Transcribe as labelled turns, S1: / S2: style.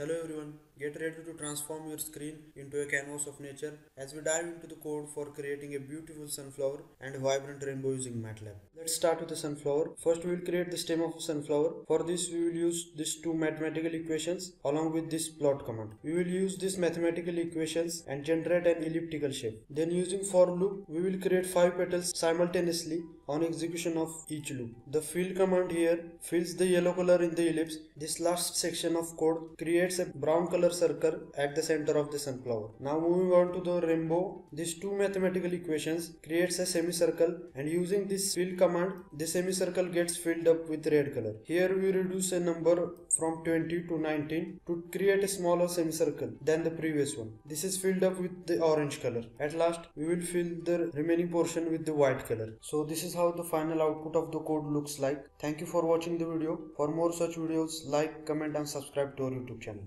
S1: Hello everyone, get ready to transform your screen into a canvas of nature as we dive into the code for creating a beautiful sunflower and vibrant rainbow using MATLAB. Let's start with the sunflower. First we will create the stem of a sunflower. For this we will use these two mathematical equations along with this plot command. We will use these mathematical equations and generate an elliptical shape. Then using for loop we will create 5 petals simultaneously on execution of each loop. The fill command here fills the yellow color in the ellipse. This last section of code creates a brown color circle at the center of the sunflower. Now moving on to the rainbow. These two mathematical equations creates a semicircle and using this fill command the semicircle gets filled up with red color. Here we reduce a number from 20 to 19 to create a smaller semicircle than the previous one. This is filled up with the orange color. At last we will fill the remaining portion with the white color. So this is how the final output of the code looks like. Thank you for watching the video. For more such videos like, comment and subscribe to our YouTube channel.